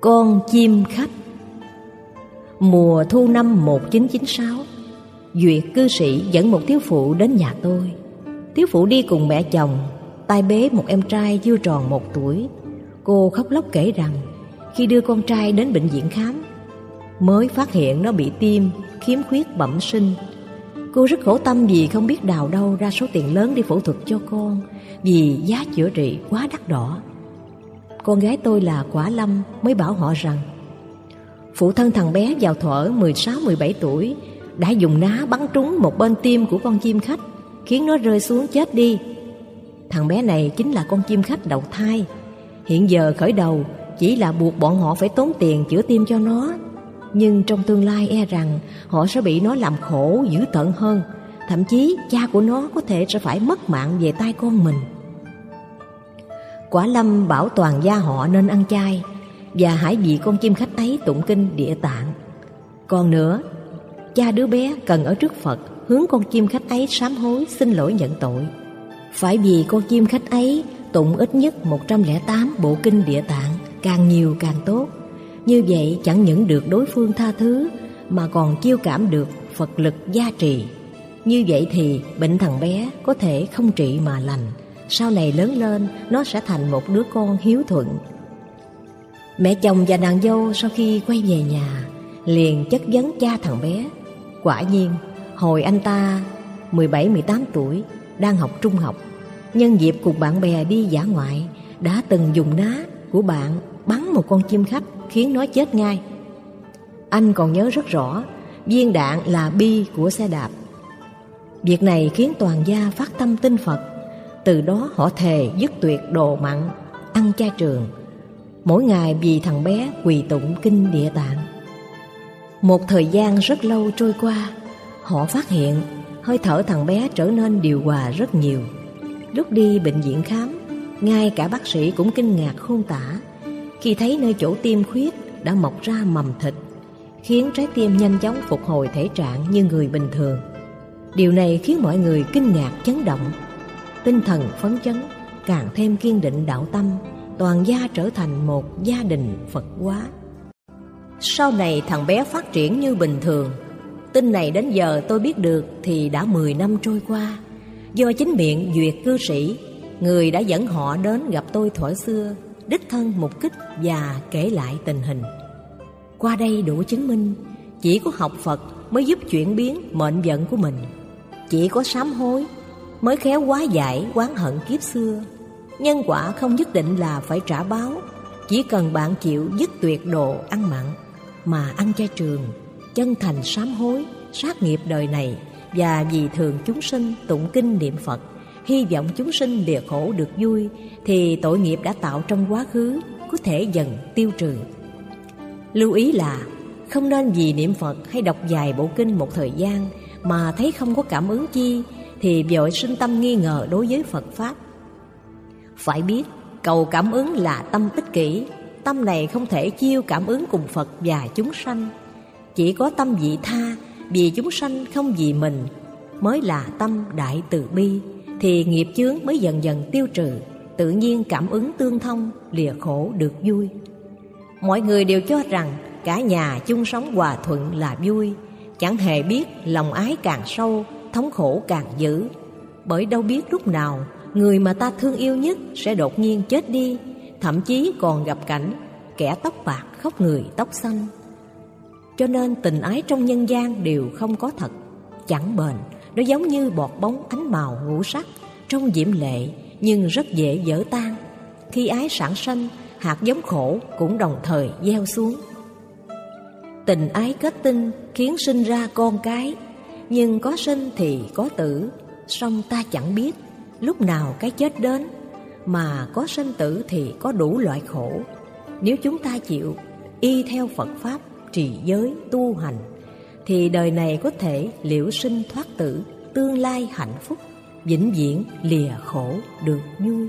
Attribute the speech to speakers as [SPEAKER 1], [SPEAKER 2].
[SPEAKER 1] Con chim khách. Mùa thu năm 1996 Duyệt cư sĩ dẫn một thiếu phụ đến nhà tôi. Thiếu phụ đi cùng mẹ chồng, tai bế một em trai chưa tròn một tuổi. Cô khóc lóc kể rằng, Khi đưa con trai đến bệnh viện khám, Mới phát hiện nó bị tim, Khiếm khuyết, bẩm sinh. Cô rất khổ tâm vì không biết đào đâu ra số tiền lớn đi phẫu thuật cho con, Vì giá chữa trị quá đắt đỏ. Con gái tôi là Quả Lâm mới bảo họ rằng, Phụ thân thằng bé vào thuở 16-17 tuổi Đã dùng ná bắn trúng một bên tim của con chim khách, Khiến nó rơi xuống chết đi. Thằng bé này chính là con chim khách đầu thai. Hiện giờ khởi đầu chỉ là buộc bọn họ phải tốn tiền chữa tim cho nó. Nhưng trong tương lai e rằng họ sẽ bị nó làm khổ dữ tận hơn. Thậm chí cha của nó có thể sẽ phải mất mạng về tay con mình. Quả lâm bảo toàn gia họ nên ăn chay Và hãy vì con chim khách ấy tụng kinh địa tạng. Còn nữa, cha đứa bé cần ở trước Phật Hướng con chim khách ấy sám hối xin lỗi nhận tội. Phải vì con chim khách ấy tụng ít nhất 108 bộ kinh địa tạng Càng nhiều càng tốt. Như vậy chẳng những được đối phương tha thứ Mà còn chiêu cảm được Phật lực gia trì. Như vậy thì bệnh thằng bé có thể không trị mà lành. Sau này lớn lên, nó sẽ thành một đứa con hiếu thuận. Mẹ chồng và nàng dâu sau khi quay về nhà, Liền chất vấn cha thằng bé. Quả nhiên, hồi anh ta 17-18 tuổi, Đang học trung học, Nhân dịp cùng bạn bè đi giả ngoại, Đã từng dùng đá của bạn Bắn một con chim khách Khiến nó chết ngay. Anh còn nhớ rất rõ, Viên đạn là bi của xe đạp. Việc này khiến toàn gia phát tâm tin Phật. Từ đó họ thề dứt tuyệt đồ mặn Ăn chay trường. Mỗi ngày vì thằng bé quỳ tụng kinh địa tạng. Một thời gian rất lâu trôi qua, Họ phát hiện hơi thở thằng bé trở nên điều hòa rất nhiều. Lúc đi bệnh viện khám, Ngay cả bác sĩ cũng kinh ngạc khôn tả Khi thấy nơi chỗ tim khuyết đã mọc ra mầm thịt, Khiến trái tim nhanh chóng phục hồi thể trạng như người bình thường. Điều này khiến mọi người kinh ngạc chấn động. Tinh thần phấn chấn, càng thêm kiên định đạo tâm, Toàn gia trở thành một gia đình Phật hóa. Sau này thằng bé phát triển như bình thường. Tin này đến giờ tôi biết được thì đã 10 năm trôi qua. Do chính miệng duyệt cư sĩ, Người đã dẫn họ đến gặp tôi thuở xưa, Đích thân mục kích và kể lại tình hình. Qua đây đủ chứng minh, Chỉ có học Phật mới giúp chuyển biến mệnh vận của mình. Chỉ có sám hối mới khéo quá giải quán hận kiếp xưa. Nhân quả không nhất định là phải trả báo, Chỉ cần bạn chịu dứt tuyệt đồ ăn mặn Mà ăn chay trường, Chân thành sám hối, Sát nghiệp đời này và vì thường chúng sinh tụng kinh niệm Phật, Hy vọng chúng sinh lìa khổ được vui, Thì tội nghiệp đã tạo trong quá khứ, Có thể dần tiêu trừ. Lưu ý là, Không nên vì niệm Phật hay đọc dài bộ kinh một thời gian Mà thấy không có cảm ứng chi thì vội sinh tâm nghi ngờ đối với Phật Pháp. Phải biết, cầu cảm ứng là tâm ích kỷ. Tâm này không thể chiêu cảm ứng cùng Phật và chúng sanh. Chỉ có tâm vị tha, vì chúng sanh không vì mình, mới là tâm đại từ bi, thì nghiệp chướng mới dần dần tiêu trừ, tự nhiên cảm ứng tương thông, lìa khổ được vui. Mọi người đều cho rằng cả nhà chung sống hòa thuận là vui, chẳng hề biết lòng ái càng sâu thống khổ càng dữ. Bởi đâu biết lúc nào, người mà ta thương yêu nhất sẽ đột nhiên chết đi, thậm chí còn gặp cảnh kẻ tóc bạc khóc người tóc xanh. Cho nên tình ái trong nhân gian đều không có thật. Chẳng bền, Nó giống như bọt bóng ánh màu ngũ sắc Trong diễm lệ, Nhưng rất dễ dở tan. Khi ái sản sanh, Hạt giống khổ cũng đồng thời gieo xuống. Tình ái kết tinh Khiến sinh ra con cái nhưng có sinh thì có tử, song ta chẳng biết Lúc nào cái chết đến, Mà có sinh tử thì có đủ loại khổ. Nếu chúng ta chịu Y theo Phật Pháp, trì giới, tu hành, thì đời này có thể liễu sinh thoát tử, tương lai hạnh phúc, vĩnh viễn lìa khổ được vui.